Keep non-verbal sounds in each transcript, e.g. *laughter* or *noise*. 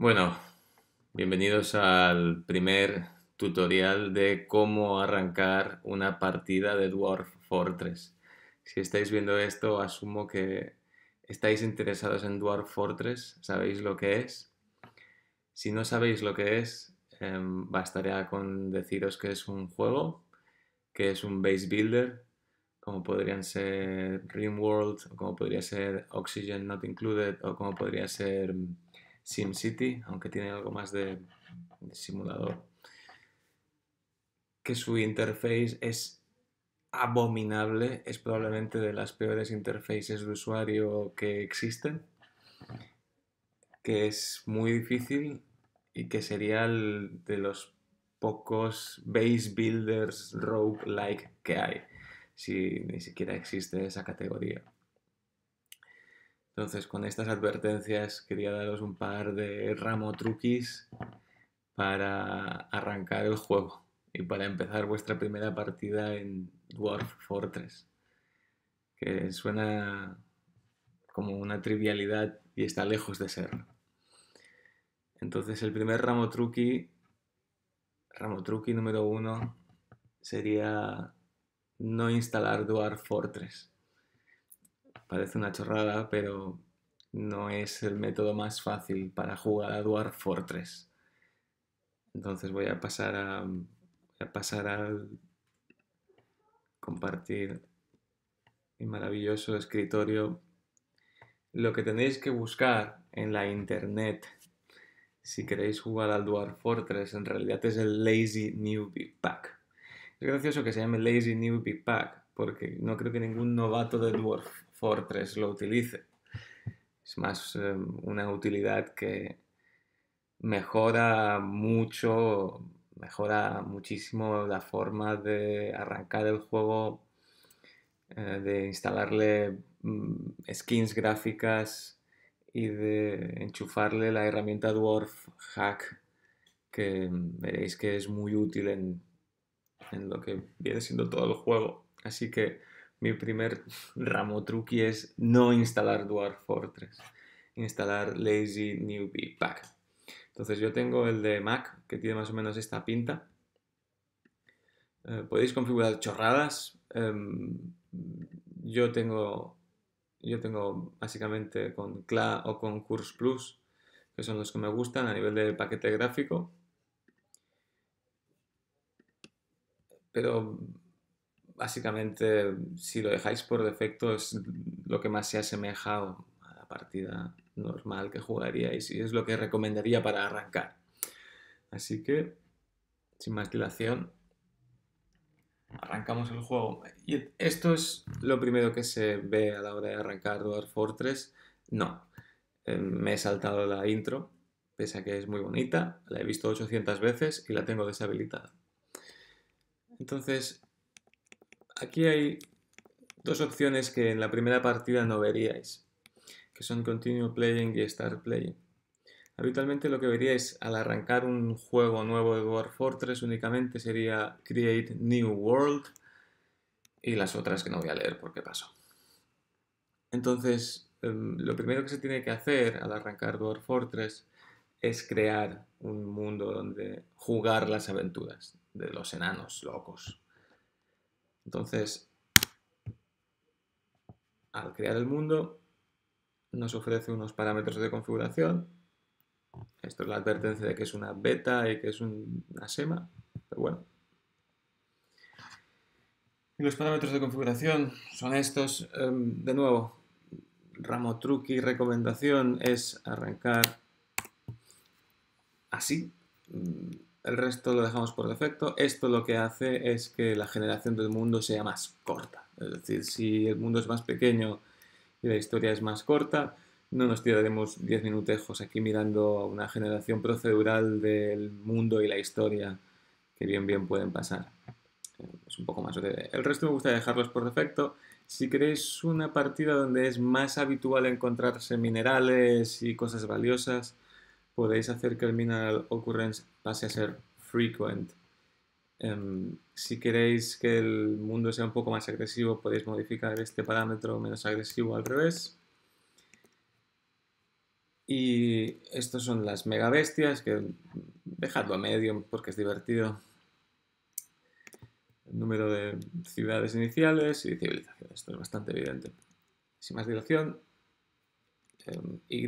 Bueno, bienvenidos al primer tutorial de cómo arrancar una partida de Dwarf Fortress. Si estáis viendo esto, asumo que estáis interesados en Dwarf Fortress, sabéis lo que es. Si no sabéis lo que es, em, bastaría con deciros que es un juego, que es un base builder, como podrían ser Rimworld, o como podría ser Oxygen Not Included, o como podría ser SimCity, aunque tiene algo más de, simulador, que su interface es abominable, es probablemente de las peores interfaces de usuario que existen, que es muy difícil y que sería el de los pocos base builders roguelike que hay, si ni siquiera existe esa categoría. Entonces, con estas advertencias quería daros un par de ramo truquis para arrancar el juego y para empezar vuestra primera partida en Dwarf Fortress, que suena como una trivialidad y está lejos de ser. Entonces, el primer ramo truqui, ramo truqui número uno, sería no instalar Dwarf Fortress. Parece una chorrada, pero no es el método más fácil para jugar a Dwarf Fortress. Entonces voy a pasar a, pasar al compartir mi maravilloso escritorio. Lo que tenéis que buscar en la internet si queréis jugar al Dwarf Fortress en realidad es el Lazy Newbie Pack. Es gracioso que se llame Lazy Newbie Pack porque no creo que ningún novato de Dwarf Fortress lo utilice. Es más em, una utilidad que mejora mucho, mejora muchísimo la forma de arrancar el juego, eh, de instalarle mm, skins gráficas y de enchufarle la herramienta Dwarf Hack que veréis que es muy útil en lo que viene siendo todo el juego. Así que mi primer *laughs* ramo truqui es no instalar Dwarf Fortress, instalar Lazy Newbie Pack. Entonces yo tengo el de Mac que tiene más o menos esta pinta. Eh, podéis configurar chorradas. Em, yo tengo yo tengo básicamente con CLA o con Curse Plus, que son los que me gustan a nivel de paquete gráfico. Pero básicamente, si lo dejáis por defecto, es lo que más se asemeja a la partida normal que jugaríais y es lo que recomendaría para arrancar. Así que, sin más dilación, arrancamos el juego. Y esto es lo primero que se ve a la hora de arrancar Dwarf Fortress. No, eh, me he saltado la intro, pese a que es muy bonita, la he visto 800 veces y la tengo deshabilitada. Entonces, aquí hay dos opciones que en la primera partida no veríais, que son Continue Playing y Start Playing. Habitualmente lo que veríais al arrancar un juego nuevo de Dwarf Fortress únicamente sería Create New World y las otras que no voy a leer porque paso. Entonces, em, lo primero que se tiene que hacer al arrancar Dwarf Fortress es crear un mundo donde jugar las aventuras de los enanos locos. Entonces, al crear el mundo, nos ofrece unos parámetros de configuración. Esto es la advertencia de que es una beta y que es una SEMA, pero bueno. Y los parámetros de configuración son estos. Em, de nuevo, ramo truqui recomendación es arrancar así el resto lo dejamos por defecto. Esto lo que hace es que la generación del mundo sea más corta. Es decir, si el mundo es más pequeño y la historia es más corta, no nos tiraremos 10 minutejos aquí mirando una generación procedural del mundo y la historia que bien bien pueden pasar. Es un poco más El resto me gusta dejarlos por defecto. Si queréis una partida donde es más habitual encontrarse minerales y cosas valiosas, podéis hacer que el mineral occurrence pase a ser frequent. Em, si queréis que el mundo sea un poco más agresivo, podéis modificar este parámetro menos agresivo al revés. Y estos son las mega bestias, que dejadlo a medio porque es divertido. El número de ciudades iniciales y civilizaciones, esto es bastante evidente. Sin más dilación, Y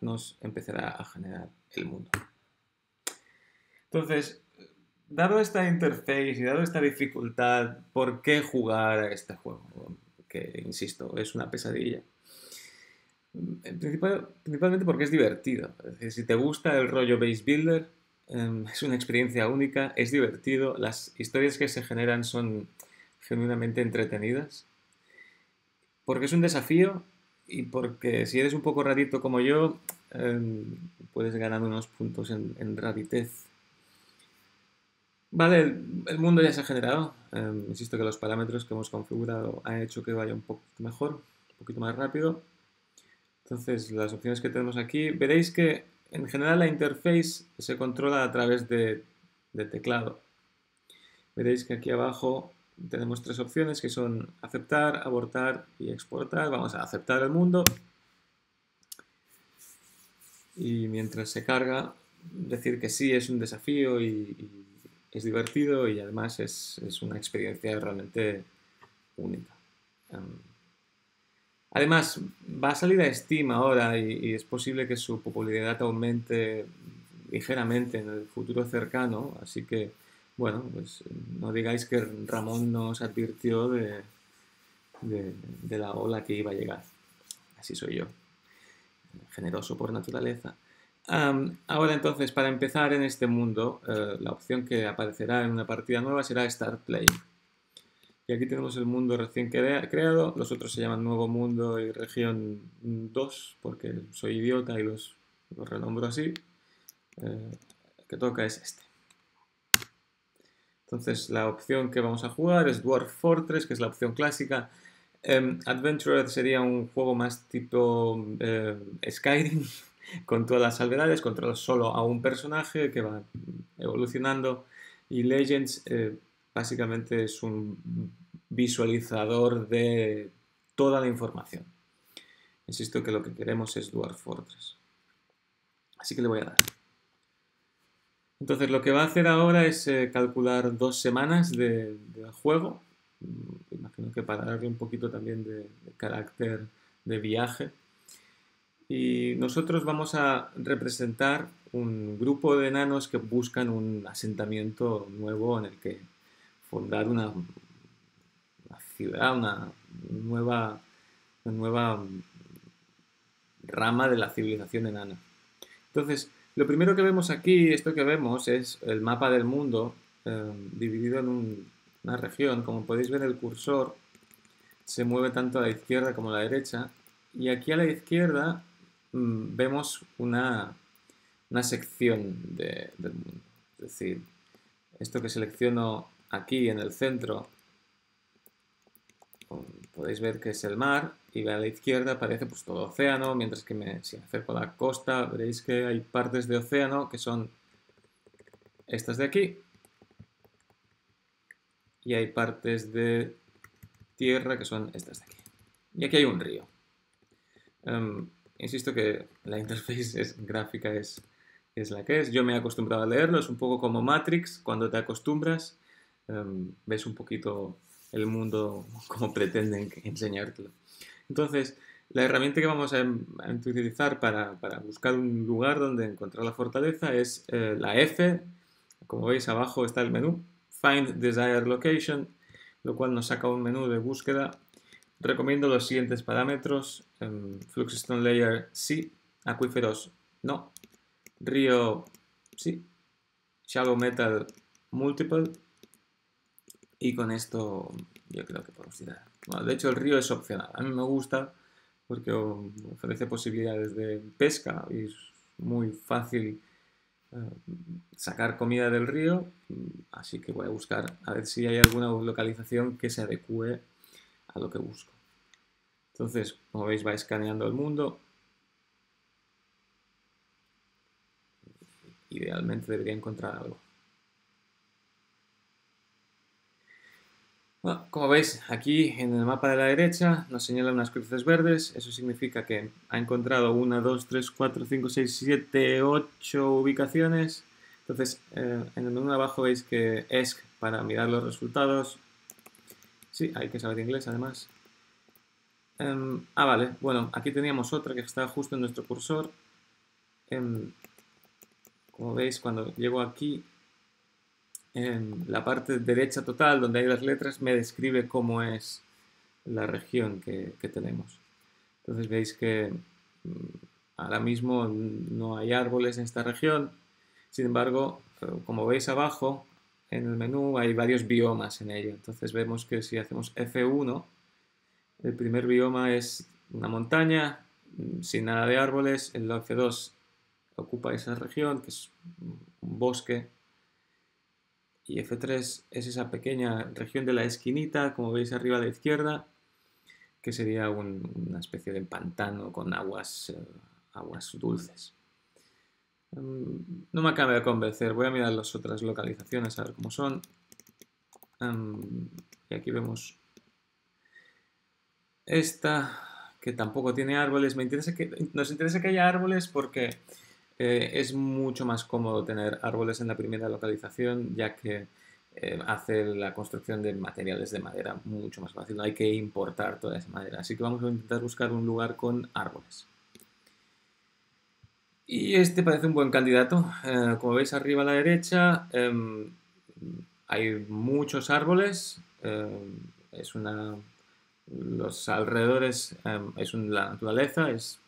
nos empezará a generar el mundo. Entonces, dado esta interface y dado esta dificultad, ¿por qué jugar a este juego? Que, insisto, es una pesadilla. principalmente porque es divertido. si te gusta el rollo base builder, em, es una experiencia única, es divertido, las historias que se generan son genuinamente entretenidas. Porque es un desafío y porque si eres un poco rarito como yo, em, puedes ganar unos puntos en, en raritez Vale, el, mundo ya se ha generado. Em, insisto que los parámetros que hemos configurado han hecho que vaya un poco mejor, un poquito más rápido. Entonces, las opciones que tenemos aquí, veréis que en general la interface se controla a través de, teclado. Veréis que aquí abajo tenemos tres opciones que son aceptar, abortar y exportar. Vamos a aceptar el mundo. Y mientras se carga, decir que sí es un desafío y es divertido y además es, una experiencia realmente única. Em, además, va a salir a Steam ahora y, es posible que su popularidad aumente ligeramente en el futuro cercano, así que, bueno, pues no digáis que Ramón nos advirtió de, la ola que iba a llegar. Así soy yo, generoso por naturaleza ahora entonces, para empezar en este mundo, eh, la opción que aparecerá en una partida nueva será Start Play. Y aquí tenemos el mundo recién creado, los otros se llaman Nuevo Mundo y Región 2, porque soy idiota y los, renombro así. Eh, el que toca es este. Entonces la opción que vamos a jugar es Dwarf Fortress, que es la opción clásica. Um, Adventure sería un juego más tipo eh, Skyrim, *laughs* con todas las salvedades, controlas solo a un personaje que va evolucionando y Legends eh, básicamente es un visualizador de toda la información. Insisto que lo que queremos es Dwarf Fortress. Así que le voy a dar. Entonces lo que va a hacer ahora es eh, calcular dos semanas de, juego. Mm, imagino que para darle un poquito también de carácter de viaje y nosotros vamos a representar un grupo de enanos que buscan un asentamiento nuevo en el que fundar una, ciudad, una nueva, una nueva rama de la civilización enana. Entonces, lo primero que vemos aquí, esto que vemos, es el mapa del mundo eh, dividido en una región. Como podéis ver, el cursor se mueve tanto a la izquierda como a la derecha. Y aquí a la izquierda Mm, vemos una, sección del mundo. Es decir, esto que selecciono aquí en el centro, podéis ver que es el mar y a la izquierda aparece pues todo océano, mientras que si acerco a la costa veréis que hay partes de océano que son estas de aquí y hay partes de tierra que son estas de aquí. Y aquí hay un río. Em, Insisto que la interface gráfica es, es la que es. Yo me he acostumbrado a leerlo, es un poco como Matrix, cuando te acostumbras em, ves un poquito el mundo *laughs* como pretenden enseñártelo. Entonces, la herramienta que vamos a, utilizar para, buscar un lugar donde encontrar la fortaleza es eh, la F. Como veis abajo está el menú Find Desired Location, lo cual nos saca un menú de búsqueda Recomiendo los siguientes parámetros. Um, Fluxstone Layer sí. Acuíferos no. Río sí. Shallow Metal Multiple. Y con esto yo creo que podemos tirar. de hecho el río es opcional. A mí me gusta porque ofrece posibilidades de pesca y es muy fácil eh, sacar comida del río. Así que voy a buscar a ver si hay alguna localización que se adecue a lo que busco. Entonces, como veis, va escaneando el mundo. Idealmente debería encontrar algo. Bueno, como veis, aquí en el mapa de la derecha nos señala unas cruces verdes. Eso significa que ha encontrado 1, 2, 3, 4, 5, 6, 7, 8 ubicaciones. Entonces, eh, en el menú de abajo veis que ESC para mirar los resultados. Sí, hay que saber inglés además. Um, ah, vale. Bueno, aquí teníamos otra que está justo en nuestro cursor. Um, como veis, cuando llego aquí, en la parte derecha total, donde hay las letras, me describe cómo es la región que, que tenemos. Entonces veis que mm, ahora mismo no hay árboles en esta región. Sin embargo, eh, como veis abajo, en el menú hay varios biomas en ello. Entonces vemos que si hacemos F1, el primer bioma es una montaña mm, sin nada de árboles. El F2 ocupa esa región, que es un bosque. Y F3 es esa pequeña región de la esquinita, como veis arriba a la izquierda, que sería una especie de pantano con aguas, eh, aguas dulces. Mm, no me acaba de convencer, voy a mirar las otras localizaciones a ver cómo son. Mm, y aquí vemos esta, que tampoco tiene árboles. Nos interesa que haya árboles porque eh, es mucho más cómodo tener árboles en la primera localización, ya que eh, hace la construcción de materiales de madera mucho más fácil. No hay que importar toda esa madera. Así que vamos a intentar buscar un lugar con árboles. Y este parece un buen candidato. Eh, como veis arriba a la derecha, em, hay muchos árboles. Es una los alrededores em, es la naturaleza, es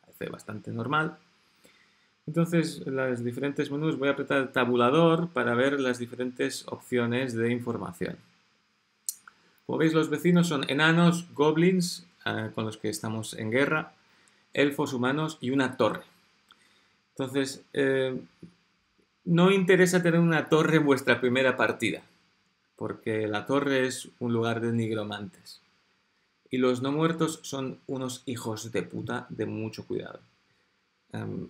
parece bastante normal. Entonces, en los diferentes menús voy a apretar tabulador para ver las diferentes opciones de información. Como veis, los vecinos son enanos, goblins, eh, con los que estamos en guerra, elfos humanos y una torre. Entonces, eh, no interesa tener una torre en vuestra primera partida porque la torre es un lugar de nigromantes. Y los no muertos son unos hijos de puta de mucho cuidado.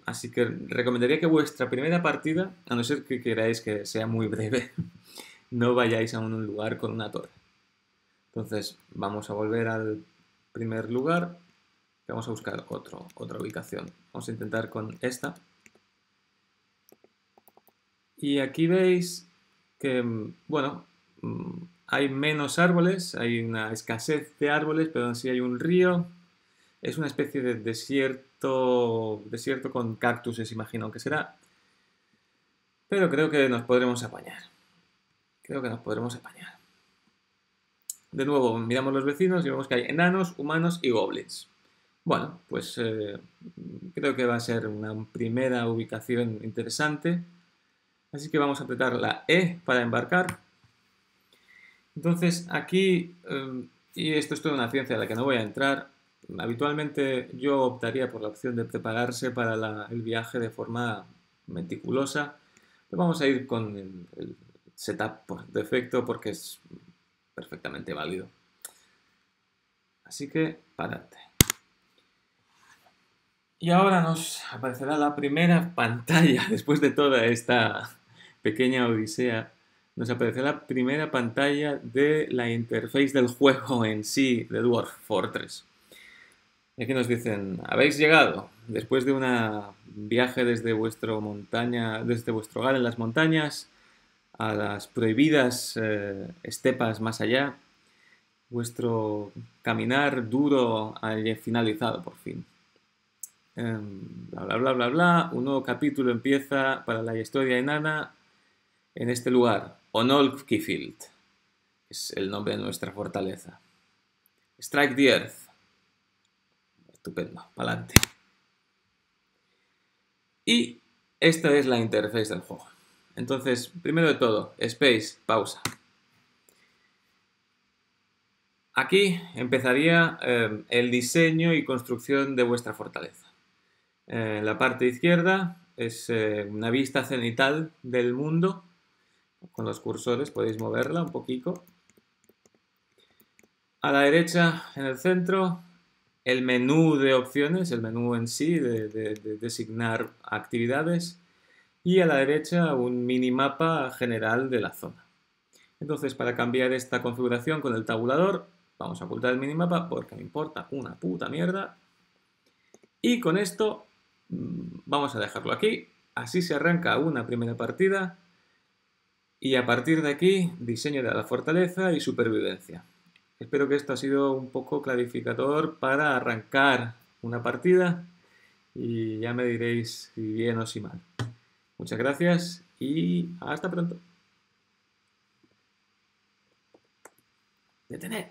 Así que recomendaría que vuestra primera partida, a no ser que queráis que sea muy breve, *laughs* no vayáis a un lugar con una torre. Entonces vamos a volver al primer lugar. Vamos a buscar otro, otra ubicación. Vamos a intentar con esta. Y aquí veis que, bueno, Mm, hay menos árboles, hay una escasez de árboles, pero sí hay un río. Es una especie de desierto, desierto con cactuses, imagino que será. Pero creo que nos podremos apañar. Creo que nos podremos apañar. De nuevo, miramos los vecinos y vemos que hay enanos, humanos y goblins. Bueno, pues eh, creo que va a ser una primera ubicación interesante. Así que vamos a apretar la E para embarcar. Entonces, aquí, em, y esto es toda una ciencia a la que no voy a entrar, habitualmente yo optaría por la opción de prepararse para el viaje de forma meticulosa, pero vamos a ir con el, setup por defecto porque es perfectamente válido. Así que, párate. Y ahora nos aparecerá la primera pantalla *laughs* después de toda esta pequeña odisea nos aparece la primera pantalla de la interface del juego en sí de Dwarf Fortress. Y aquí nos dicen, habéis llegado después de un viaje desde, vuestro montaña, desde vuestro hogar en las montañas a las prohibidas eh, estepas más allá. Vuestro caminar duro ha finalizado por fin. Em, bla, bla, bla, bla, bla. Un nuevo capítulo empieza para la historia enana en este lugar. Onolkifield es el nombre de nuestra fortaleza. Strike the Earth. Estupendo, adelante. Y esta es la interfaz del juego. Entonces, primero de todo, Space, pausa. Aquí empezaría eh, el diseño y construcción de vuestra fortaleza. Eh, la parte izquierda es eh, una vista cenital del mundo con los cursores podéis moverla un poquito. A la derecha, en el centro, el menú de opciones, el menú en sí de, designar actividades. Y a la derecha, un minimapa general de la zona. Entonces, para cambiar esta configuración con el tabulador, vamos a ocultar el minimapa porque me importa una puta mierda. Y con esto mm, vamos a dejarlo aquí. Así se arranca una primera partida. Y a partir de aquí, diseño de la fortaleza y supervivencia. Espero que esto ha sido un poco clarificador para arrancar una partida y ya me diréis si bien o si mal. Muchas gracias y hasta pronto. Detener.